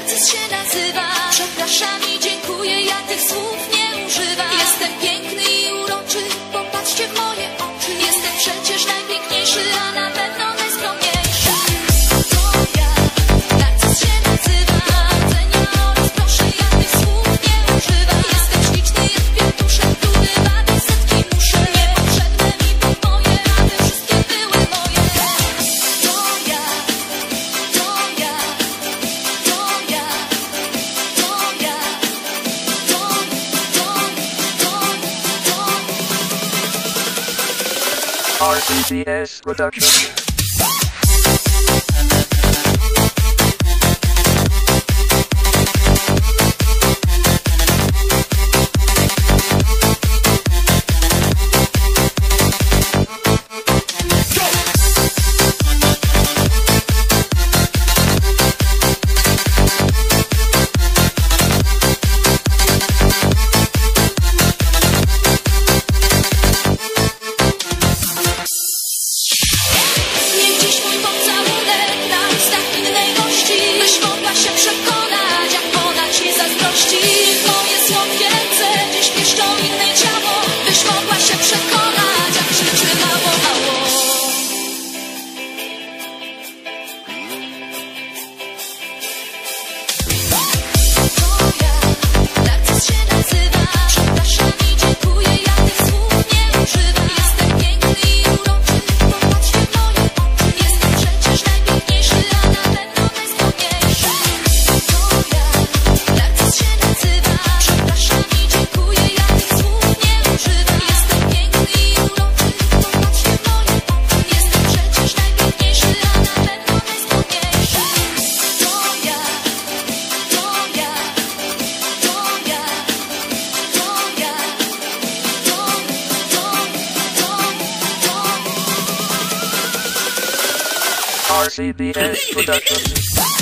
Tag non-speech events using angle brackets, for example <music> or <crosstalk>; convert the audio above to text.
Narcyz się nazywa. Przepraszam i dziękuję, ja tych słów nie używam. Jestem piękny i uroczy, popatrzcie w moje RCCS production. RCBS <laughs> production.